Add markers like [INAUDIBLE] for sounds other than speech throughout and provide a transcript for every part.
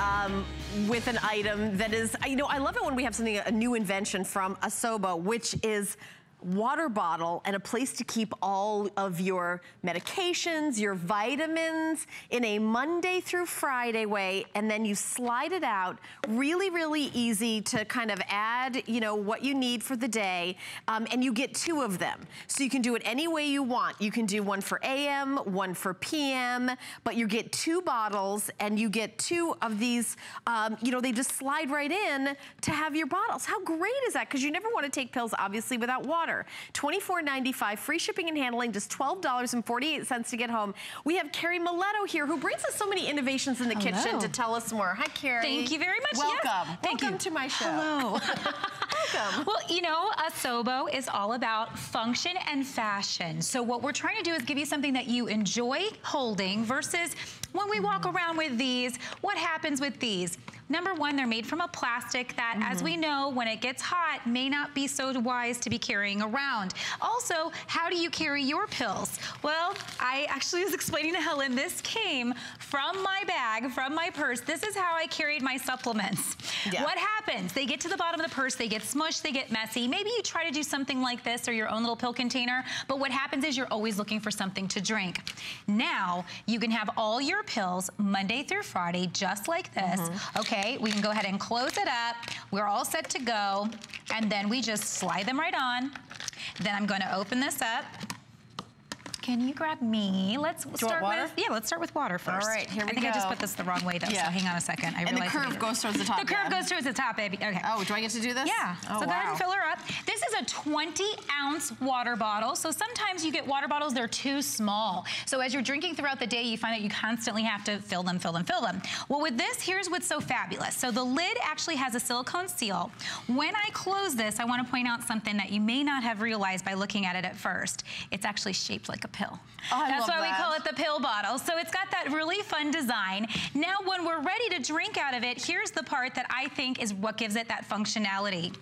um, with an item that is, you know, I love it when we have something, a new invention from Asobu, which is water bottle and a place to keep all of your medications, your vitamins in a Monday through Friday way, and then you slide it out. Really, really easy to kind of add, you know, what you need for the day, um, and you get two of them. So you can do it any way you want. You can do one for AM, one for PM, but you get two bottles and you get two of these, um, you know, they just slide right in to have your bottles. How great is that? Because you never want to take pills, obviously, without water water. $24.95, free shipping and handling, just $12.48 to get home. We have Carrie Mileto here who brings us so many innovations in the Hello. kitchen to tell us more. Hi, Carrie. Thank you very much. Welcome. Yes. Thank Welcome you. to my show. Hello. [LAUGHS] [LAUGHS] Welcome. Well, you know, Asobu is all about function and fashion. So what we're trying to do is give you something that you enjoy holding versus when we walk mm-hmm. around with these, what happens with these? Number one, they're made from a plastic that, mm -hmm. as we mm-hmm. know, when it gets hot, may not be so wise to be carrying around. Also, how do you carry your pills? Well, I actually was [LAUGHS] explaining to Helen, this came from my bag, from my purse. This is how I carried my supplements. Yeah. What happens? They get to the bottom of the purse, they get smushed, they get messy. Maybe you try to do something like this or your own little pill container, but what happens is you're always looking for something to drink. Now, you can have all your pills Monday through Friday, just like this. Mm -hmm. Okay? We can go ahead and close it up. We're all set to go. And then we just slide them right on. Then I'm gonna open this up. Can you grab me? Let's start with yeah. Let's start with water first. All right, here we go. I think I just put this the wrong way though. Yeah. So hang on a second. I and the curve goes towards the top. The curve yeah. goes towards the top, baby. Okay. Oh, do I get to do this? Yeah. Oh, so wow. go ahead and fill her up. This is a 20 ounce water bottle. So sometimes you get water bottles they're too small. So as you're drinking throughout the day, you find that you constantly have to fill them, fill them, fill them. Well, with this, here's what's so fabulous. So the lid actually has a silicone seal. When I close this, I want to point out something that you may not have realized by looking at it at first. It's actually shaped like a pill. Oh, That's why that. we call it the pill bottle. So it's got that really fun design. Now, when we're ready to drink out of it, here's the part that I think is what gives it that functionality.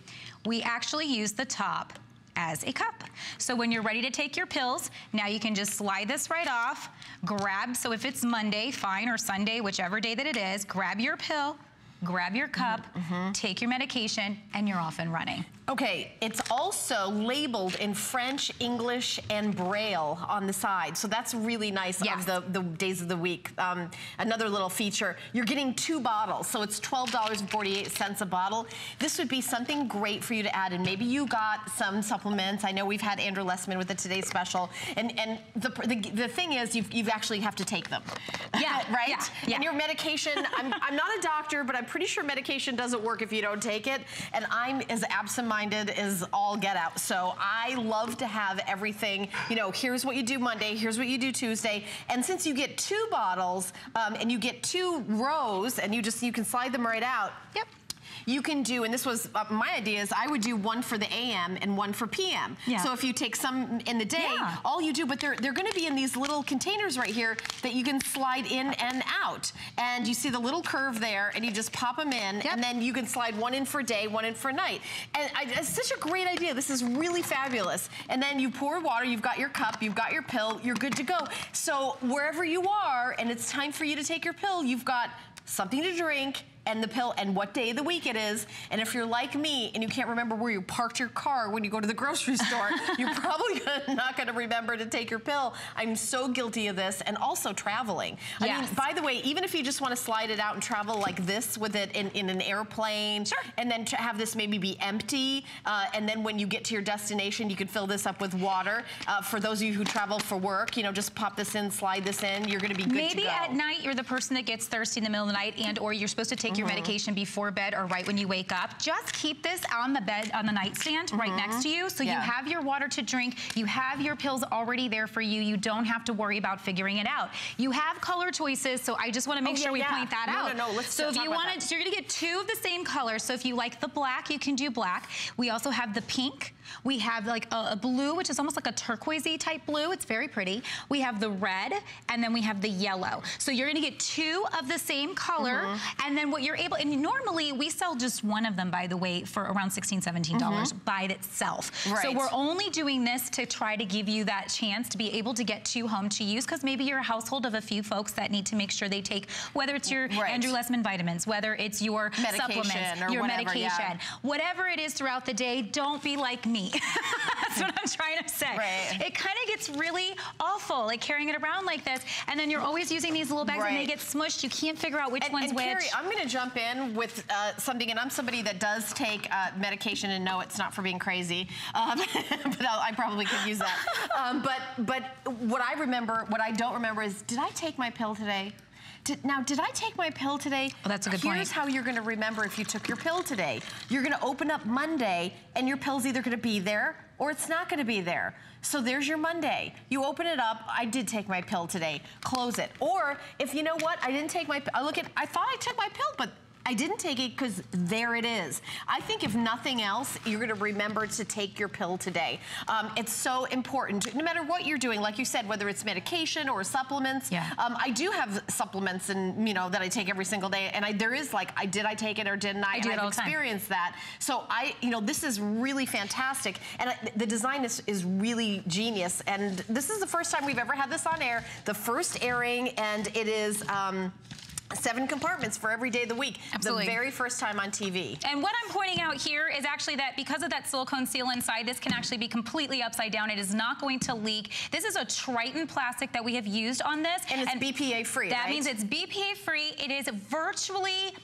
We actually use the top as a cup. So when you're ready to take your pills, now you can just slide this right off, grab, so if it's Monday, fine, or Sunday, whichever day that it is, grab your pill, grab your cup, mm -hmm. take your medication, and you're off and running. Okay, it's also labeled in French, English, and Braille on the side. So that's really nice yes. of the, the days of the week. Um, another little feature, you're getting two bottles. So it's $12.48 a bottle. This would be something great for you to add. And maybe you got some supplements. I know we've had Andrew Lessman with the Today Special. And, and the, the, the thing is, you you actually have to take them. Yeah, [LAUGHS] right? Yeah, yeah. And your medication, I'm, I'm not a doctor, but I'm pretty sure medication doesn't work if you don't take it. And I'm as absent minded is all get out. So I love to have everything, you know, here's what you do Monday, here's what you do Tuesday. And since you get two bottles um, and you get two rows and you just, you can slide them right out. Yep you can do, and this was uh, my idea is I would do one for the AM and one for PM. Yeah. So if you take some in the day, yeah. all you do, but they're, they're gonna be in these little containers right here that you can slide in and out. And you see the little curve there and you just pop them in yep. and then you can slide one in for day, one in for night. And I, it's such a great idea. This is really fabulous. And then you pour water, you've got your cup, you've got your pill, you're good to go. So wherever you are and it's time for you to take your pill, you've got something to drink, and the pill and what day of the week it is. And if you're like me and you can't remember where you parked your car when you go to the grocery [LAUGHS] store, you're probably not gonna remember to take your pill. I'm so guilty of this and also traveling. Yes. I mean, by the way, even if you just wanna slide it out and travel like this with it in, in an airplane, sure. and then to have this maybe be empty, uh, and then when you get to your destination, you could fill this up with water. Uh, for those of you who travel for work, you know, just pop this in, slide this in, you're gonna be good Maybe at night you're the person that gets thirsty in the middle of the night and or you're supposed to take your mm-hmm. medication before bed or right when you wake up, just keep this on the bed, on the nightstand right next mm-hmm. to you. So yeah. you have your water to drink. You have your pills already there for you. You don't have to worry about figuring it out. You have color choices, so I just want to make oh, sure we yeah. point that no, out. No, no, Let's so if you want to, you're going to get two of the same color. So if you like the black, you can do black. We also have the pink. We have like a, a, blue, which is almost like a turquoisey type blue. It's very pretty. We have the red, and then we have the yellow. So you're gonna get two of the same color, mm -hmm. and then what you're able, and normally we sell just one of them, by the way, for around $16, $17 mm -hmm. by itself. Right. So we're only doing this to try to give you that chance to be able to get two home to use because maybe you're a household of a few folks that need to make sure they take, whether it's your right. Andrew Lessman vitamins, whether it's your medication supplements, your whatever, medication, yeah. whatever it is throughout the day, don't be like me. [LAUGHS] That's what I'm trying to say. Right. It kind of gets really awful, like carrying it around like this, and then you're always using these little bags right. and they get smushed. You can't figure out which and, one's and which. Carrie, I'm going to jump in with uh, something, and I'm somebody that does take uh, medication, and no, it's not for being crazy, um, [LAUGHS] but I'll, i probably could use that. [LAUGHS] Um, but but what I remember, what I don't remember is, did I take my pill today? Did, now, did I take my pill today? Oh, that's a good Here's point. Here's how you're gonna remember if you took your pill today. You're gonna open up Monday and your pill's either gonna be there or it's not gonna be there. So there's your Monday. You open it up, I did take my pill today, close it. Or if you know what, I didn't take my, I look at, I thought I took my pill, but I didn't take it because there it is. I think if nothing else, you're gonna remember to take your pill today. Um, it's so important, no matter what you're doing, like you said, whether it's medication or supplements. Yeah. Um, I do have supplements and, you know, that I take every single day. And I, there is like, I did I take it or didn't I? I do and I've experienced that. So I, you know, this is really fantastic. And I, the design is, is really genius. And this is the first time we've ever had this on air, the first airing, and it is, um, Seven compartments for every day of the week. Absolutely. The very first time on TV. And what I'm pointing out here is actually that because of that silicone seal inside, this can actually be completely upside down. It is not going to leak. This is a Tritan plastic that we have used on this. And it's and BPA free, That right? means it's BPA free. It is virtually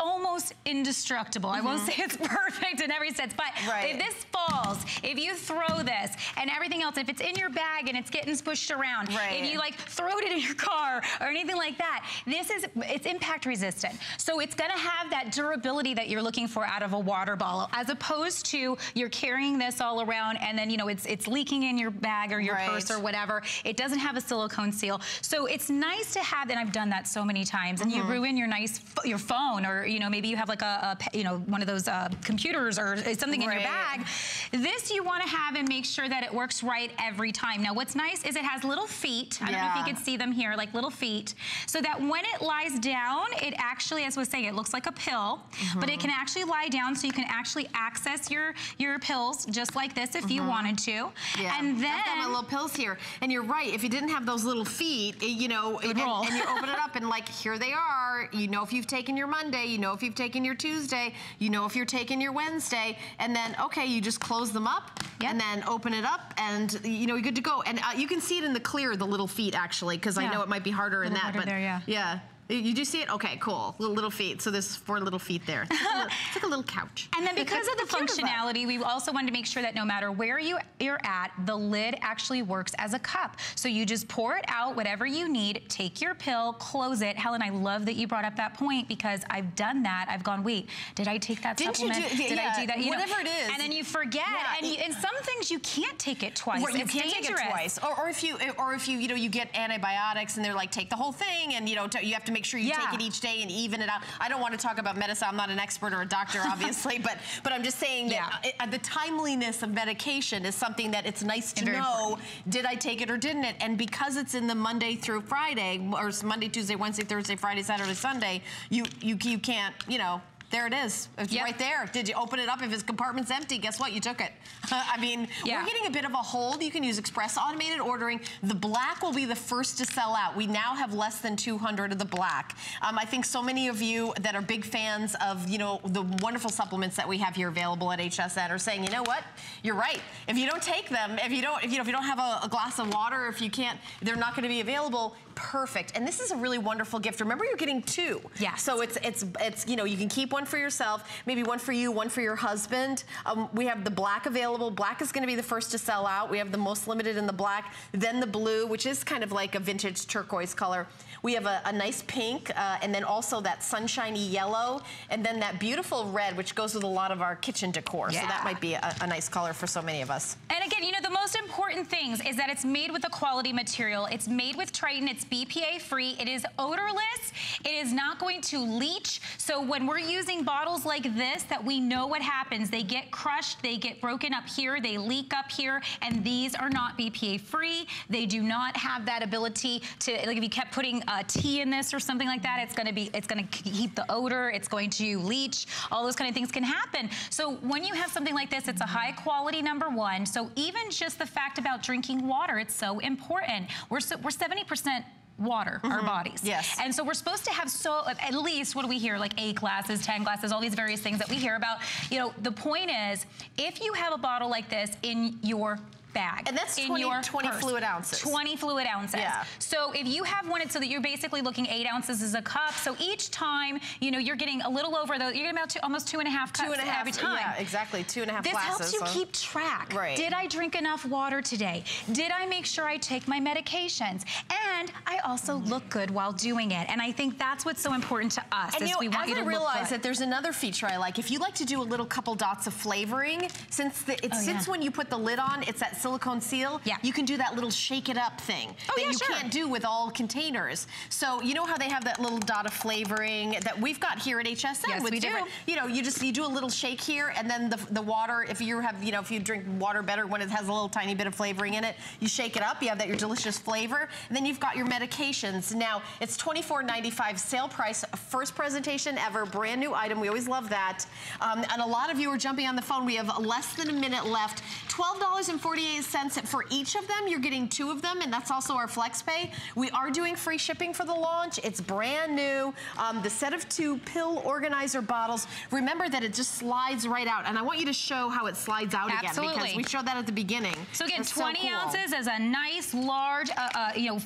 almost indestructible. Mm -hmm. I won't mm-hmm. say it's [LAUGHS] perfect in every sense, but right. if this falls, if you throw this and everything else, if it's in your bag and it's getting pushed around, right. if you like throw it in your car or anything like that, this is, it's impact resistant. So it's gonna have that durability that you're looking for out of a water bottle, as opposed to you're carrying this all around and then, you know, it's, it's leaking in your bag or your right. purse or whatever. It doesn't have a silicone seal. So it's nice to have, and I've done that so many times, and mm -hmm. you mm-hmm. ruin your nice, your phone or you know, maybe you have like a, a you know, one of those uh, computers or something right. in your bag. This you want to have and make sure that it works right every time. Now, what's nice is it has little feet. I yeah. don't know if you can see them here, like little feet, so that when it lies down, it actually, as I was saying, it looks like a pill, mm -hmm. but it can actually lie down so you can actually access your, your pills just like this if mm -hmm. you mm-hmm. wanted to. Yeah. And then... I've got my little pills here. And you're right, if you didn't have those little feet, you know, and, and you open it up and like, here they are. You know if you've taken your Monday, you know if you've taken your Tuesday, you know if you're taking your Wednesday, and then, okay, you just close them up, yep. and then open it up, and you know, you're good to go. And uh, you can see it in the clear, the little feet, actually, because yeah. I know it might be harder in that. But there, yeah. Yeah. You do see it? Okay, cool. Little, little feet. So there's four little feet there. It's like, a, it's like a little couch. [LAUGHS] And then because of the functionality, we also wanted to make sure that no matter where you, you're at, the lid actually works as a cup. So you just pour it out, whatever you need, take your pill, close it. Helen, I love that you brought up that point because I've done that. I've gone, wait, did I take that Didn't supplement? You do, did yeah, I do that? You whatever know, it is. And then you forget. Yeah, and, you, and some things you can't take it twice. Right, you it's can't dangerous. take it twice. Or, or, if you, or if you, you know, you get antibiotics and they're like, take the whole thing, and you know, you have to make sure you yeah. take it each day and even it out. I don't want to talk about medicine. I'm not an expert or a doctor, [LAUGHS] obviously, but but I'm just saying that yeah. it, the timeliness of medication is something that it's nice to know. Important. Did I take it or didn't it? And because it's in the Monday through Friday, or Monday, Tuesday, Wednesday, Thursday, Friday, Saturday, Sunday, you you you can't you know there it is. It's yep. right there. Did you open it up? If his compartment's empty, guess what? You took it. [LAUGHS] I mean, yeah. we're getting a bit of a hold. You can use express automated ordering. The black will be the first to sell out. We now have less than 200 of the black. Um, I think so many of you that are big fans of, you know, the wonderful supplements that we have here available at HSN are saying, you know what? You're right. If you don't take them, if you don't, if you, know, if you don't have a, a glass of water, if you can't, they're not going to be available perfect. And this is a really wonderful gift. Remember, you're getting two. Yeah. So it's, it's, it's, you know, you can keep one for yourself, maybe one for you, one for your husband. Um, we have the black available. Black is gonna be the first to sell out. We have the most limited in the black, then the blue, which is kind of like a vintage turquoise color. We have a, a nice pink, uh, and then also that sunshiny yellow, and then that beautiful red, which goes with a lot of our kitchen decor. Yeah. So that might be a, a nice color for so many of us. And again, you know, the most important things is that it's made with a quality material. It's made with Tritan. It's BPA free. It is odorless. It is not going to leach. So when we're using bottles like this that we know what happens, they get crushed, they get broken up here, they leak up here, and these are not BPA free. They do not have that ability to, like if you kept putting uh, tea in this or something like that, it's gonna be, it's gonna keep the odor, it's going to leach, all those kind of things can happen. So when you have something like this, it's a high quality number one. So even just the fact about drinking water, it's so important. We're, so, we're 70% water, mm -hmm. our mm-hmm. bodies. Yes. And so we're supposed to have so, at least, what do we hear? Like eight glasses, 10 glasses, all these various things that we hear about. You know, the point is, if you have a bottle like this in your bag. And that's 20, 20 fluid ounces. 20 fluid ounces. Yeah. So if you have one, it's so that you're basically looking eight ounces as a cup. So each time, you know, you're getting a little over, though, you're getting about two, almost two and a half cups two and a half, every time. Yeah, exactly, two and a half this glasses. This helps you so. keep track. Right. Did I drink enough water today? Did I make sure I take my medications? And I also look good while doing it. And I think that's what's so important to us, and is you know, we want you to I realize that there's another feature I like. If you like to do a little couple dots of flavoring, since the, it oh, sits yeah. when you put the lid on, it's that silicone seal, yeah. you can do that little shake it up thing oh, that yeah, you sure. can't do with all containers. So you know how they have that little dot of flavoring that we've got here at HSN yes, with we different, do. you know, you just, you do a little shake here and then the, the water, if you have, you know, if you drink water better when it has a little tiny bit of flavoring in it, you shake it up, you have that your delicious flavor, and then you've got your medications. Now, it's $24.95 sale price, first presentation ever, brand new item. We always love that. Um, and a lot of you are jumping on the phone. We have less than a minute left. $12.48 for each of them. You're getting two of them, and that's also our flex pay. We are doing free shipping for the launch. It's brand new. Um, the set of two pill organizer bottles. Remember that it just slides right out, and I want you to show how it slides out Absolutely. again because we showed that at the beginning. So again, that's 20 so cool. ounces as a nice, large, uh, uh, you know,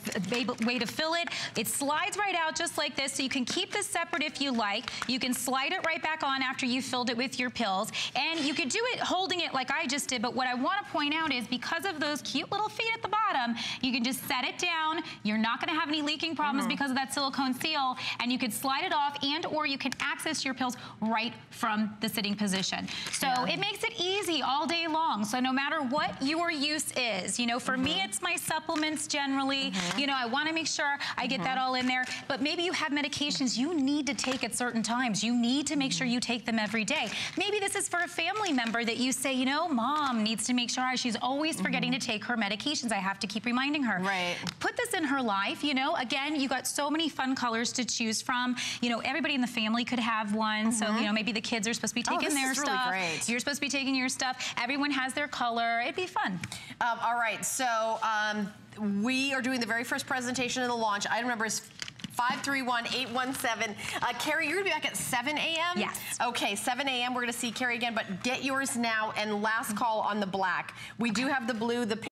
way to fill it. It slides right out just like this, so you can keep this separate if you like. You can slide it right back on after you filled it with your pills, and you could do it holding it like I just did, but what I want to point out is because of those cute little feet at the bottom, you can just set it down. You're not gonna have any leaking problems mm -hmm. because of that silicone seal, and you can slide it off and or you can access your pills right from the sitting position. So yeah. it makes it easy all day long. So no matter what your use is, you know, for mm -hmm. me mm-hmm. it's my supplements generally. Mm -hmm. You know, I wanna make sure I get that mm-hmm. all in there. But maybe you have medications you need to take at certain times. You need to make sure you take them every day. Maybe this is for a family member that you say, you know, mom needs to make sure she's always forgetting to take her medications. I have to keep reminding her. Right. Put this in her life, you know. Again, you got so many fun colors to choose from. You know, everybody in the family could have one. Mm -hmm. So, mm-hmm. you know, maybe the kids are supposed to be oh, taking oh, their stuff. Really great. You're supposed to be taking your stuff. Everyone has their color. It'd be fun. Um, all right, so um, we are doing the very first presentation of the launch. Item number is 531-817. Uh, Carrie, you're gonna be back at 7 a.m.? Yes. Okay, 7 a.m. We're gonna see Carrie again, but get yours now and last call on the black. We do have the blue, the